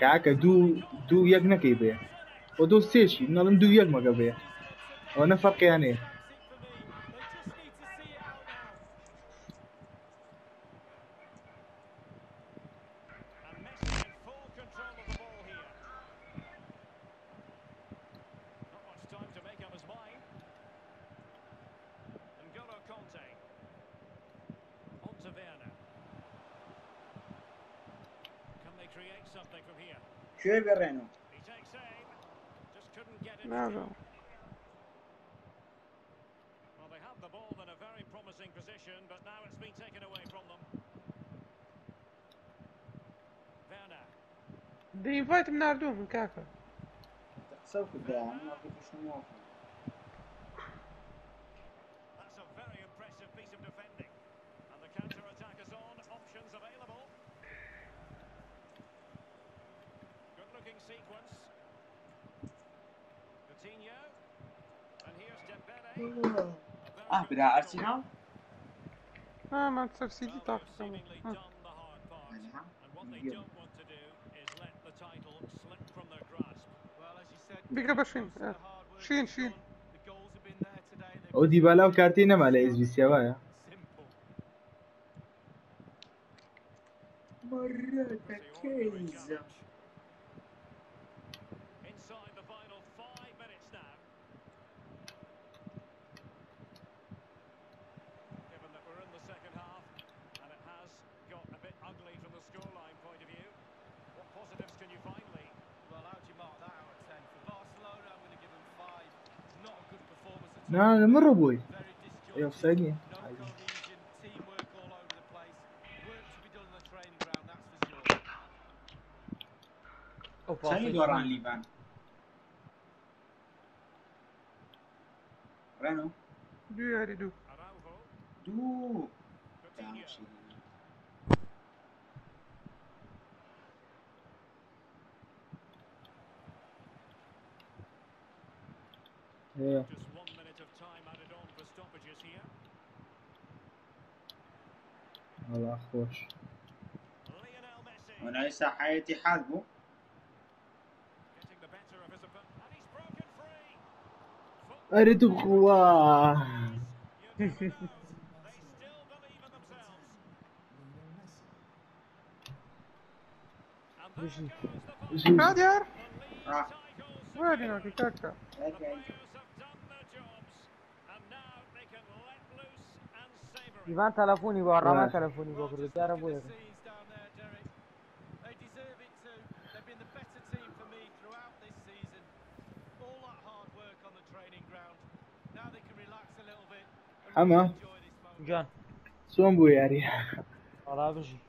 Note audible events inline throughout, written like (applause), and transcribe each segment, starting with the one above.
کاکە دوو دوو یەک نەکەی بێ. بۆ دۆ سێشی نەڵم دوو یەک مەگە بێ. ئەوە نە فەرقیانێ Llueve Reno. Bravo. Well, they have the ball in a very promising position, but now it's been taken away from them. Да и в этом на дом, как? Так, да. the title slip from their grasp. Well, as you said, بيقرا بشين most of the آه. hard work شين is شين done. The goals have been there today. They've ئەو in the middle, boy. You're. Oh, Do you do? Do. Yeah. والله خوش Lionel Messi وأنا هسه حياتي حاسبه getting the better of his opponent, Ivan telefoni var, Raman evet. telefoni var. Yara buyurun. Ama Can. Son bu yari. Ala bir şey.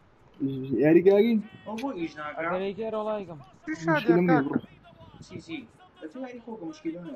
Yari gagin. O bu icna. Amerika'ya olayım. Şu şadir. Müşkilim yok. Si si. Öte yari koku müşkilim yok.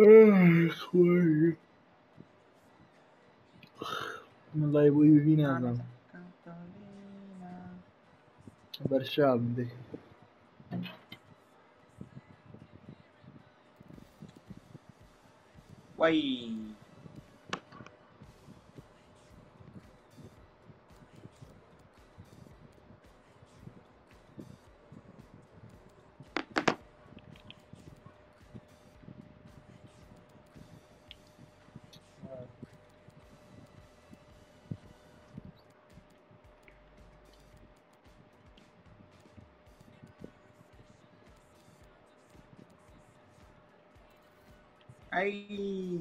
Non dai voi Vinata. Barcialdi. Guai. Ay.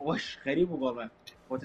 وش غريب وغريب وات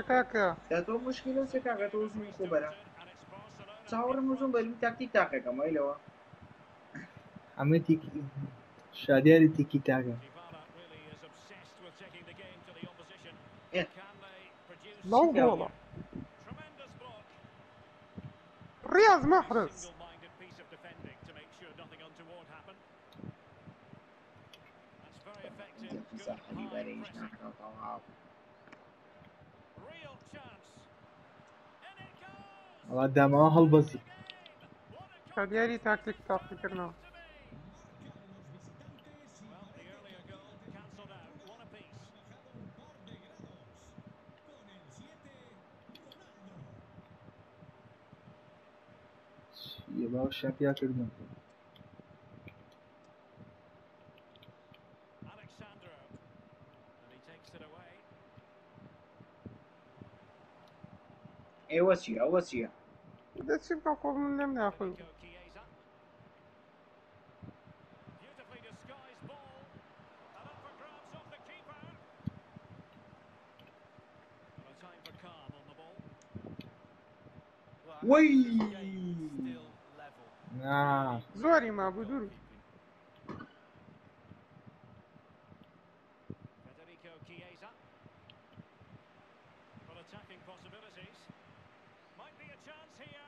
كاكا تاتو مشكلة كاكا تو زمي كوبرا تاور مزوم بلوم تاكي تاكا كما يلوى عمي تيكي شادي تيكي تاكا لو غولا رياض محرز. Thank you very much. Allah demağı hal bazi. Kadiyari taktik taktikirna. ये बार शैपिया कर दूँ أيوه سيا أيوه سيا desse que de coisa não lembro dela. Foi... Ui! Ah. Zorim, bu dur. attacking possibilities. Might be a chance here.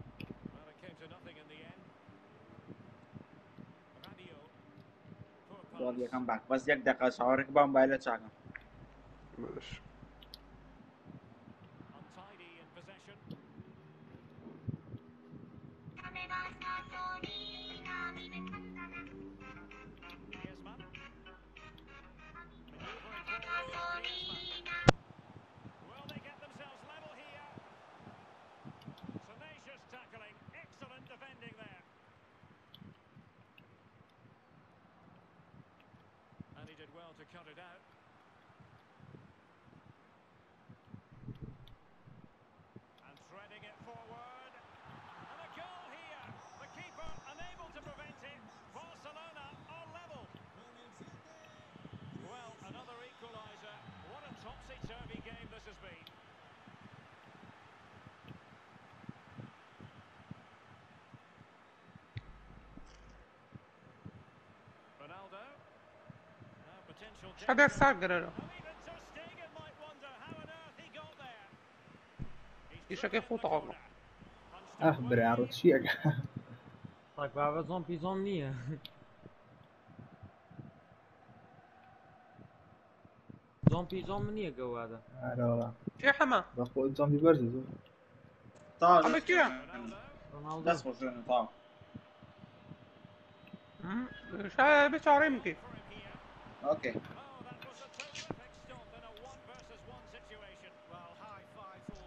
سوالیەکەم باک بەس یەک دقه چاوەڕێک بام بای لە چاکم. Cadê Sagrada? Isso aqui é fotógrafo. Ah, bravo, chega. Pagava zombie zomnia. زومبي زومنية هذا لا لا في حما بقول زومبي فيرسز طال عملت كده رونالدو بس طال مش بيتش عريمتي Okay.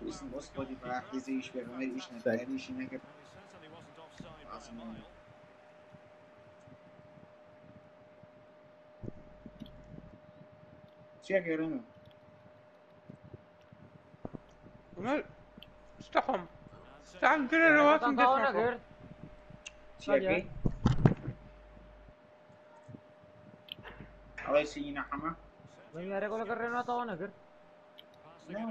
Mislim, gospodi, brak iziš, jer ne vidiš, ne gledaš i neke... Čekaj, Runu. Unal, šta hom? Stan gre rovatim desmako. Čekaj. It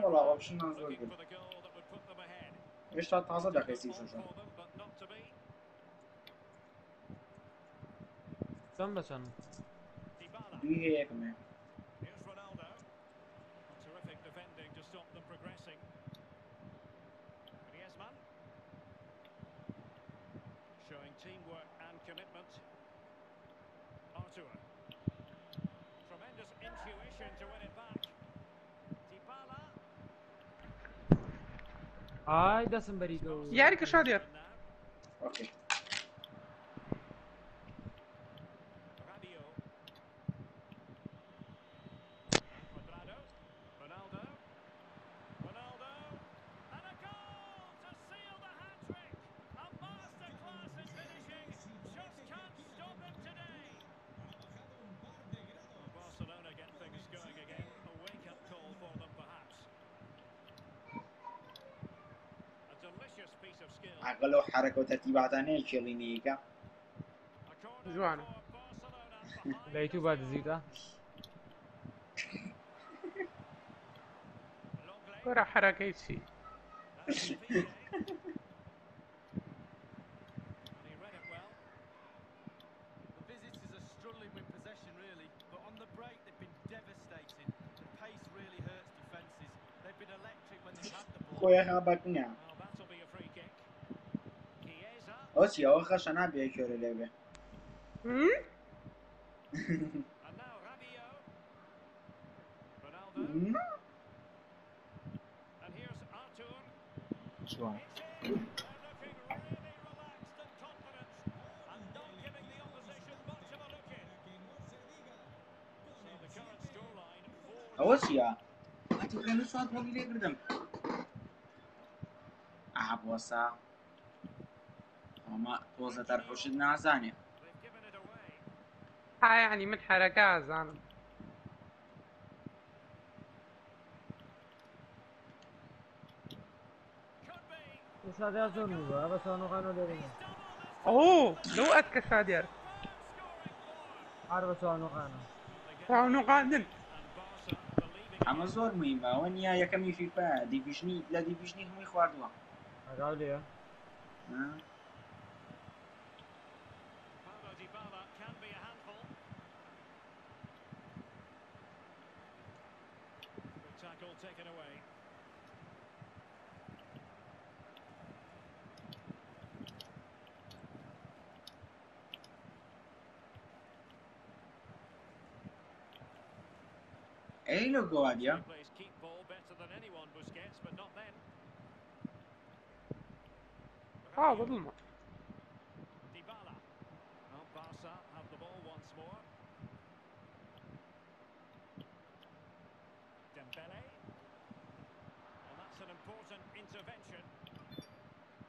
والله around, option نازل looking کرد for the goal that would put them ahead. إيش تازه دقیقه سی One شو for them, but not to Hayda somebody go. Yeah, Rika shot here. Okay. عقل وحركه وترتيبات ثانية الكلينيكا جوان ليتو بعد زيدا كرة حركة شيء خويا خابك نعم Osi, hoja sanabia que eu leve. Hum? hum? João. Ağız ya. Açık rengi şu an mobilya girdim. Aha. وما توزع طرح وشدنا عزاني ها يعني من حركة عزان كسادي عزوني بقى بس أنا غانو لرينا أوه لو قد كسادي عرف عرف سوانو غانو سوانو غانن اما زور مهم بقى وان يا يكمي فيفا دي ديفيشني لا ديفيشني هم يخواردوا اقعد ليه ها؟ taken away. Hey, look, Guardia. Plays keep ball better than anyone, Busquets, but not then. Ah.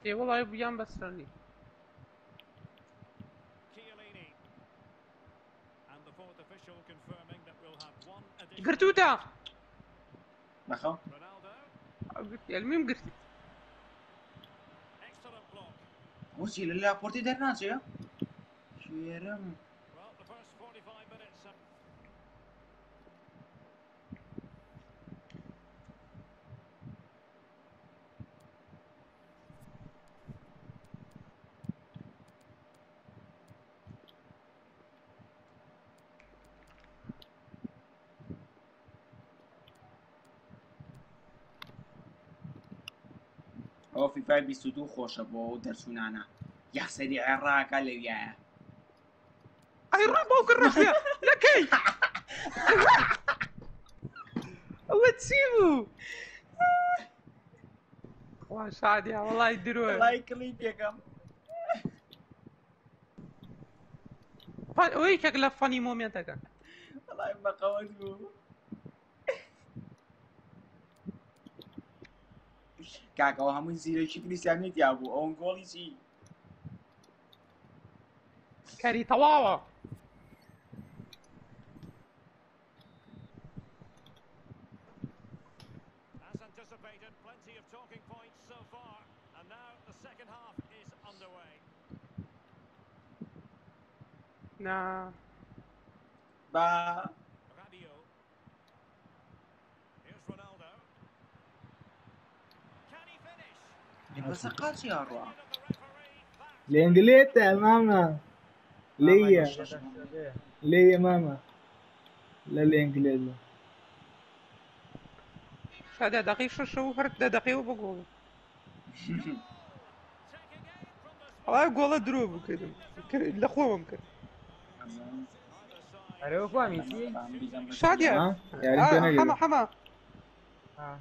اي والله يبي يام بس ثاني قرتوتا نخو الميم قرتي موسي لا بورتي دارناسيو شيرم. فیفا 22 خوشه بۆ دەرچوونانە یاسەری عێراکە لەویایە اي رابا وكرفيا لكي هو تسيبو وا شادي والله يديروه والله کلیپێکم ئەوەی کەک لە فەنی مۆمێنتەکە والله بەقەوت بوو. کاکەەوە هەمووی زیرەکی کریسیانیت یا بوو ئەوەن گۆڵی چی کەری تەواوە As anticipated, لێنگلێت شادە دقی شەشە و هەر دە دقیەوە بە گۆڵ taking aim from the spot. ئەڵای گۆڵە درۆ بکردم لە خۆم کرد آره وكوا ميسي؟ شادیە یاری پێ حەمە نەگەێت حەمە آه.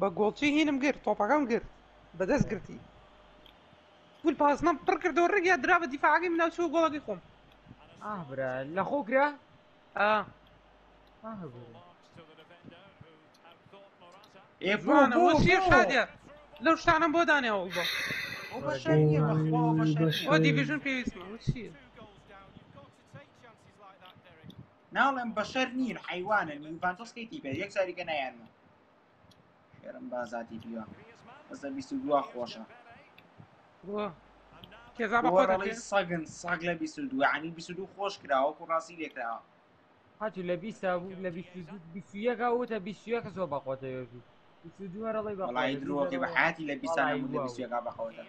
بە گۆڵچی هینم بەدەست گرتی گول پاسنام پڕ کردەوە ڕێگیا درا بە دیفاعەکەی مناوچوە گۆڵەکەی خۆم برا لاخوك راه ئا برا. Marks to the defender who outthought Morata. ئێ جوانە وە چیە شادیە لەو شتانم بۆ ئەو بەشەریە بۆ دیڤژن پێویستمە چیە that, Derek. ناڵێم بەشەر نین حیوانن میوانتۆسکەیتی پێ یەک ساریکە نایانمە شێرم بازاتی پیوە بەسە بیست و دو خۆشە. سەگن ساگ لە بیست دو عنی بیست دو خۆش کراوە و ڕاستی لێکراوە هاتی لە بیست لە بیستەکەوتە بیستەکە زۆ بەخۆتە دوڕڵی بە حاتی لە بیستان بیستەکە بەخۆتە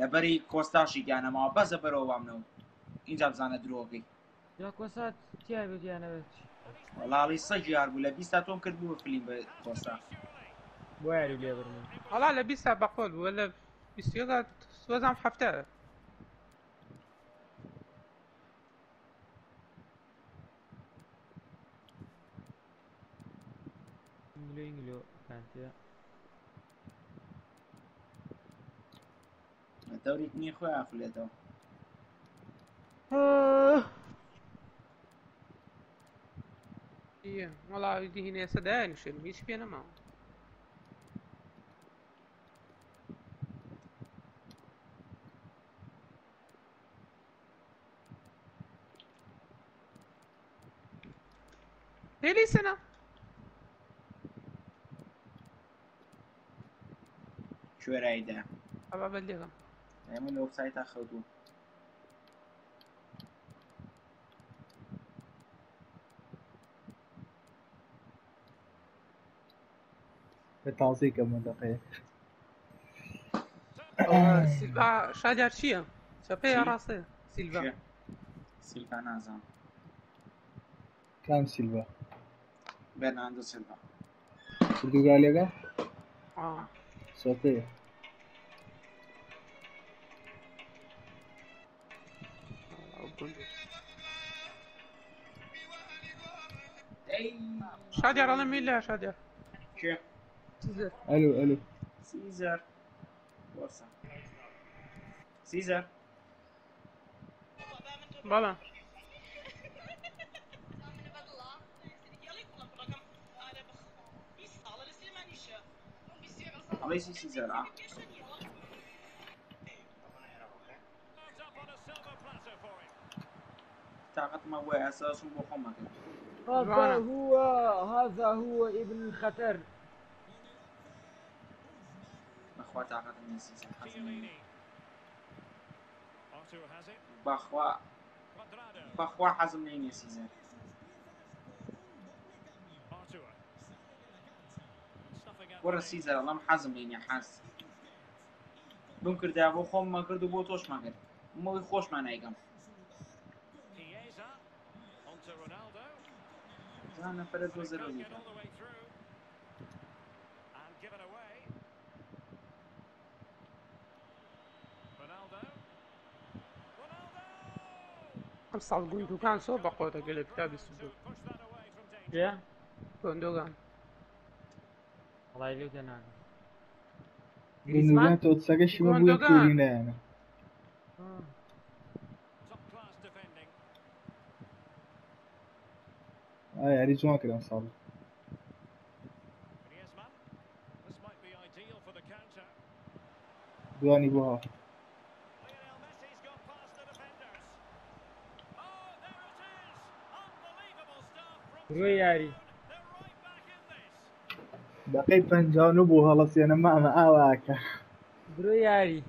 لەبەری کۆستاشی گیانەمەوە بەزە بەرەوە وامنەوە اینجا بزانە درۆگەی وەڵی سەگیار بوو لە بیستا تۆم کرد بوو فلیم بە کۆستا. لي برمي هەڵا لە بیستا بەقۆل بووە لە بیستیەکە سوەزام هەفتە انجلو انجلو كانت يا. دەوری نی خۆی ئافلێتەوە دیە وەڵاوی دیهینێ سەدایانیشن هیچ پێ نەماوە ليلي کوێرایدا أبا بلغم ئێمە لە وەبسایتا خەوتوو بە تازی کەمە دقەیە سیلڤا شادیار چییە؟ چەپەیە چی؟ ڕاستەیە سیلڤا. چێ؟ سیلڤا نازانم کام سیلڤە بەرناندۆ آه. سۆتەیە شادیار ئەڵە میلا شادیار کوێ چیزە ئەلو ئەلو سیزەر وەرسە a platter for him. تااقەتمە وە ئەساسم بۆ خۆمەکرد هذا هو هذا هو ابن الخطر بەخوا تااقەتم نیە سیزەر حەزم نییە. Chiellini. Arthur has it. وەرە سیزار ئەڵام حەزم لێنە حەز. بم کردا بۆ خۆممان کرد و بۆ تۆشمان کرد. مڵی خۆشمان نایگەم نەفرە دۆ زەرۆ ام دو گوندوگان سو با خود گلپتا بسودو یا گوندوگان Greenugan other Sagashima Buyakuri ne Ah, é, eles vão criançada. Do Aniburra. Rui Ari. This. دقي فنجان بوها خلاص أنا ما ما أواك. درو ياري.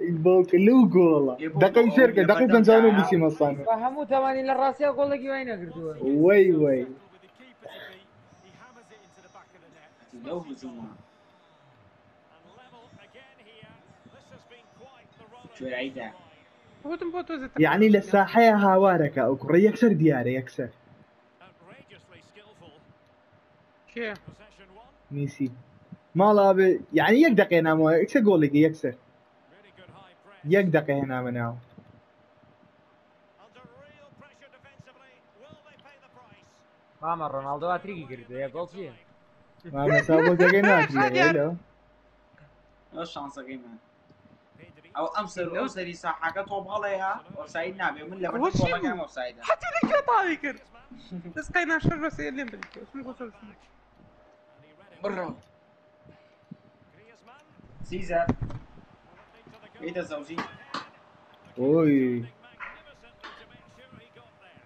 يبوك لوكو والله. دقي شركة دقي فنجان بسي مصانع فهموا ثمانين للراسية أقول لك وين قردوها وي وي. يعني لساحة هاوارك أو كرة يكسر دياري يكسر outrageously skillful. شي Possession one. ميسي ما لابي يعني يك دقي هنا مو يكسر جول يكسر Really good high press. يك دقي هنا مناو Under real pressure defensively. Will they pay the price? ما مر رونالدو اتريكي قردو يا جول شي ما مسابقة دقي ناكي هلو إيش شانسك كمان Pedri. أو امسر اوسري ساحه توب غليها اوفسايد نابي من لما هو؟ كان اوفسايد حتى لك طاري كر بس قينا شر بس اللي بلك اسمه قصر برا. goal. إيه ده زوجي؟ أوي. Magnificently to make sure he got there.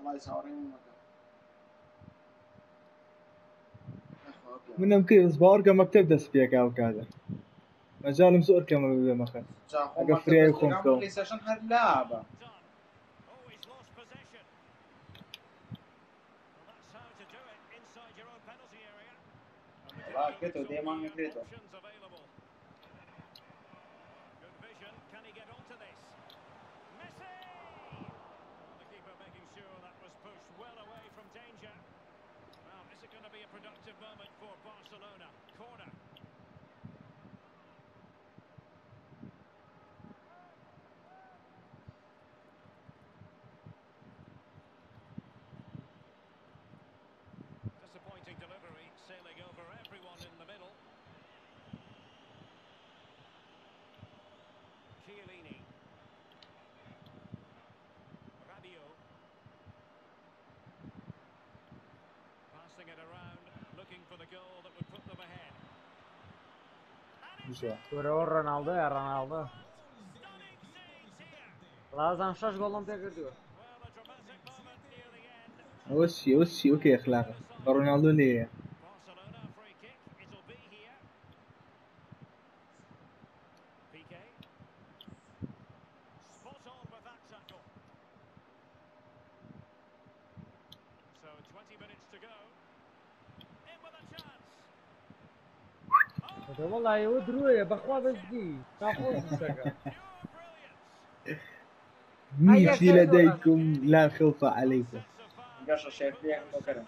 الله يسعرين من يمكن صبار كما مكتب دس فيك أو كذا مجال مسؤول كما أقف فريق يكون كو. بلاي ستيشن sure that was pushed well away from danger. Well, is it going to be a productive moment for Barcelona? Corner. And it's Güzel. كورة رونالدو يا رونالدو stunning scenes here. لازم شاش جولهم تقردوها Well, a dramatic moment near the end. وسي والله يودرو يا بخوا بس دي تاخذ Pure brilliance. ميسي لديكم لا خوف عليكم قشر شايف ليك وكذا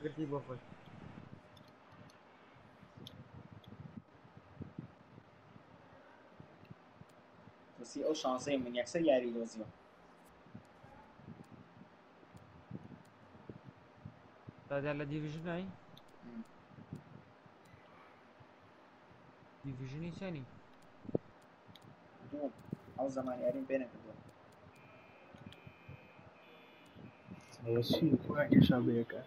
something of an emotional بس او شانسي من يكسر ياري دوزيو هذا على ديفيجن هاي ديفيجن ثاني دوم او زمان يارين بينك دوم وسي كواكي شابي كان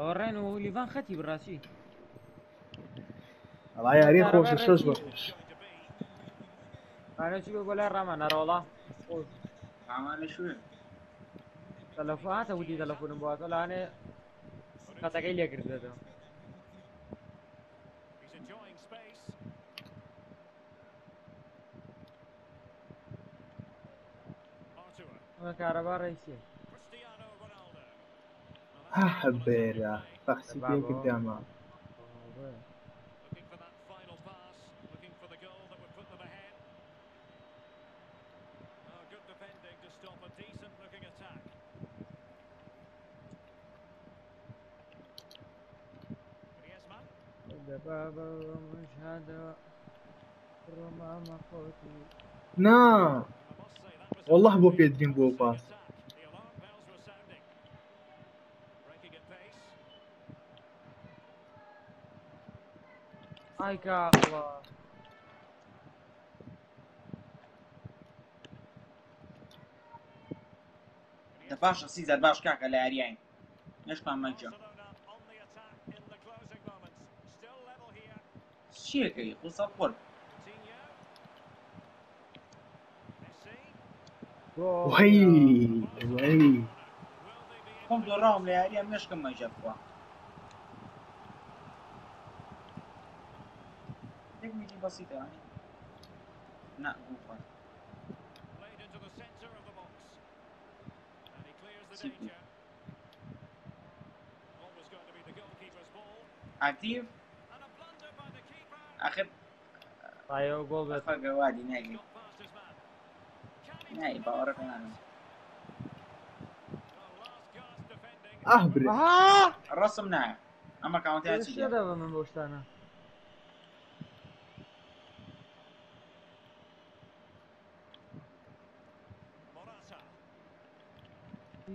سوري كده روح اورين وليفان ختي بالراسي الله يا ريت خوش الشوش بخوش أنا شو بقول الرمان رولا عمال شو؟ تلفونات ودي تلفون بوات ولا أنا كتاكي ها حبير يا فحسي فيك الدمار بابا والله بوك يدري بوك اي كاخلا دفاع شخصي زاد باش كاكا لە یاریین نشکان مەجە Barcelona on the attack in the closing moments. Still level here. چیەکەی قوسە خۆر Coutinho. Messi. وهي وهي Will they be خۆم دۆڕاوم لە یاریە مشکم مەژە بخوا یەک میجی بەسیتە نا گوفە played into the centre of the box? And he clears the Super. danger. Always going to be the goalkeeper's ball. ئاکتیو And a blunder by the keeper. ئاخر طايو جول بس فەگەوادی ناگەی Got past his man. Can he نای put باوەڕە them in پێنانم front? Well, last gasp defending. اه بري ها ڕسم نایە ئەمە کاونتیان ايش چی هذا من بوشتانا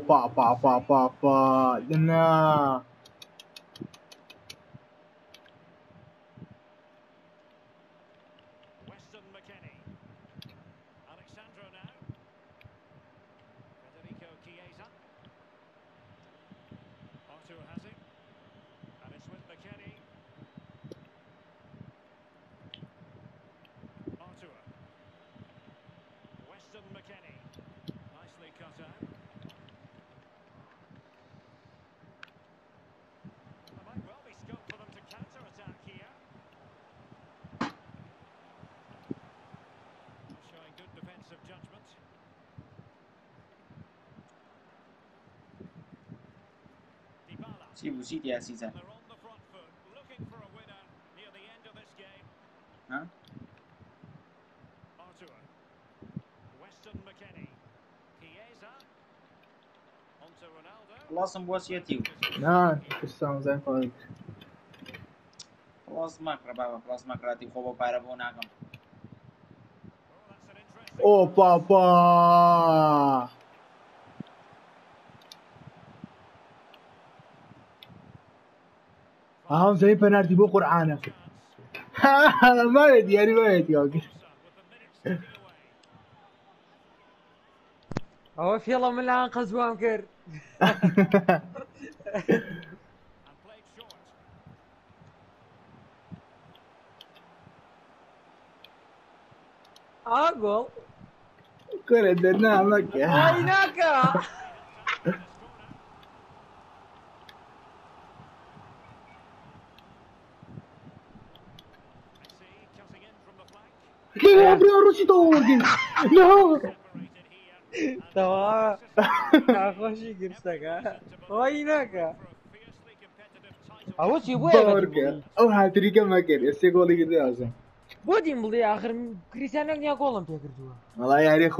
pa pa pa pa pa. Yan na. Steve você é assim, Zé. ah Lawson, boa associativa. Não, questão, Zé, o Próxima, baba, próxima, o roubo para Bonagam. Opa, opa! ها زي بنالتي بو قرآنك. (laughs) ما يدي يعني ما يدي في يلا من الآن قزوام كر And played short. (laughs) آه جول كرة (laughs) не обрярусь долгим. No. Tamam. Sarhoş girsak ha. Avuz bu evet. O hatırike maker. Esse golü gidiyor azam. Bu dimbuldu ya. Akır Cristiano niye golüm tekrar diyor. Vallahi yarı